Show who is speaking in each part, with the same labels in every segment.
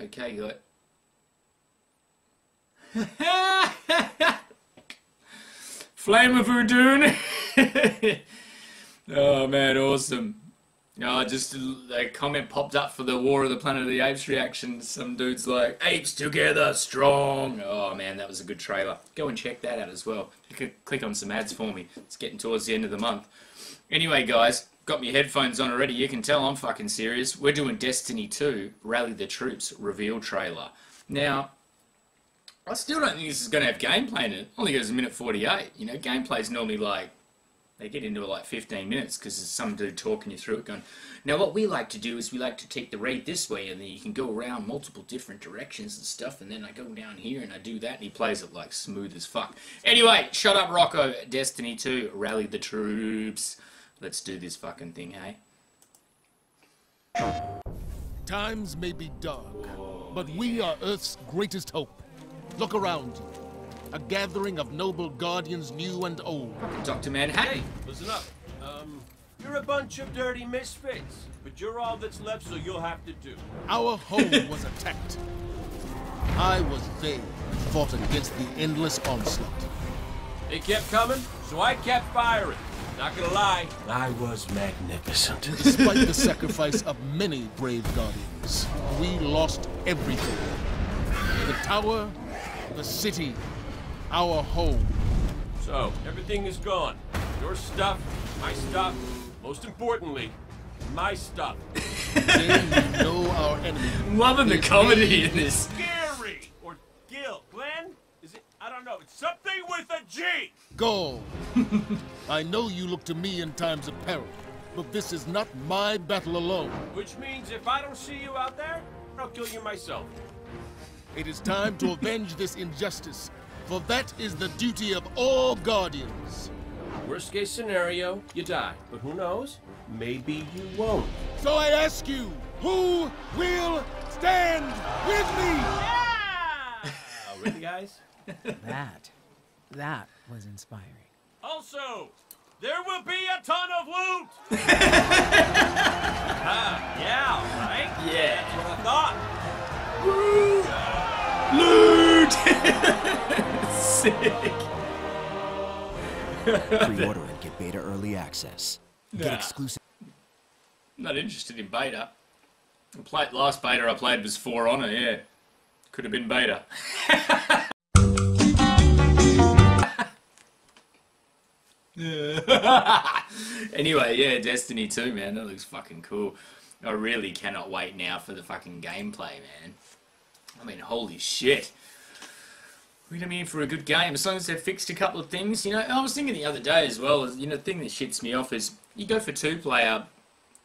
Speaker 1: Okay, good. Flame of Udun. oh man, awesome. Oh, just a comment popped up for the War of the Planet of the Apes reaction. Some dude's like, apes together, strong. Oh man, that was a good trailer. Go and check that out as well. You could click on some ads for me. It's getting towards the end of the month. Anyway, guys, got my headphones on already. You can tell I'm fucking serious. We're doing Destiny 2 Rally the Troops reveal trailer. Now, I still don't think this is going to have gameplay in it. Only goes a minute 48. You know, gameplay's normally like, they get into it like 15 minutes because there's some dude talking you through it going, now what we like to do is we like to take the raid this way and then you can go around multiple different directions and stuff and then I go down here and I do that and he plays it like smooth as fuck. Anyway, shut up Rocko, Destiny 2, rally the troops. Let's do this fucking thing, hey?
Speaker 2: Times may be dark, but we are Earth's greatest hope. Look around you. A gathering of noble guardians new and old.
Speaker 1: Dr. Manhattan.
Speaker 3: Hey, listen up. Um, you're a bunch of dirty misfits, but you're all that's left, so you'll have to do.
Speaker 2: Our home was attacked. I was there and fought against the endless onslaught.
Speaker 3: They kept coming, so I kept firing. Not gonna lie, I was magnificent.
Speaker 2: Despite the sacrifice of many brave guardians, we lost everything. The tower, the city, our home.
Speaker 3: So, everything is gone. Your stuff, my stuff, most importantly, my stuff.
Speaker 2: Then we know our enemy.
Speaker 1: Loving the comedy in this.
Speaker 3: Gary! Or Gil. Glenn? Is it? I don't know. It's something with a G!
Speaker 2: Go! I know you look to me in times of peril, but this is not my battle alone.
Speaker 3: Which means if I don't see you out there, I'll kill you myself.
Speaker 2: It is time to avenge this injustice, for that is the duty of all guardians.
Speaker 3: Worst case scenario, you die. But who knows? Maybe you won't.
Speaker 2: So I ask you, who will stand with me?
Speaker 3: Oh, really, guys?
Speaker 4: That, that was inspiring.
Speaker 3: Also, there will be a ton of loot! ah, yeah, right?
Speaker 1: Yeah.
Speaker 3: That's what I thought.
Speaker 1: Loot! Sick.
Speaker 5: Pre-order and get beta early access. Get
Speaker 1: Nah.
Speaker 5: exclusive.
Speaker 1: Not interested in beta. I played last beta I played was For Honor, yeah. Could have been beta. anyway, yeah, Destiny 2, man, that looks fucking cool. I really cannot wait now for the fucking gameplay, man. I mean, holy shit. We're gonna be in for a good game as long as they've fixed a couple of things. You know, I was thinking the other day as well. is, You know, the thing that shits me off is you go for two player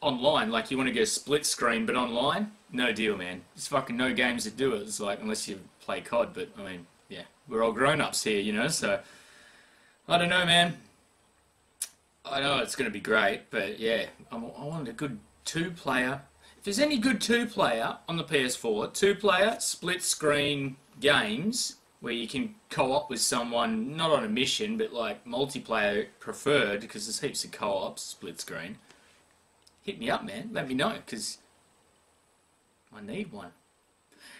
Speaker 1: online, like you want to go split screen, but online, no deal, man. There's fucking no games that do it. It's like unless you play COD, but I mean, yeah, we're all grown ups here, you know. So I don't know, man. I know it's gonna be great, but yeah, I I want a good two player. If there's any good two player on the PS4, two player split screen games where you can co-op with someone, not on a mission, but like multiplayer preferred, because there's heaps of co-ops split screen. Hit me up, man. Let me know, because I need one.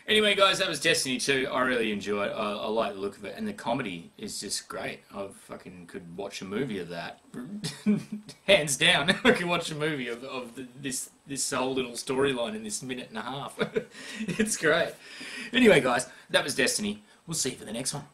Speaker 1: Anyway, guys, that was Destiny 2. I really enjoy it. I, I like the look of it, and the comedy is just great. I fucking could watch a movie of that, hands down. I could watch a movie of, of the, this this whole little storyline in this minute and a half. it's great. Anyway, guys, that was Destiny. We'll see you for the next one.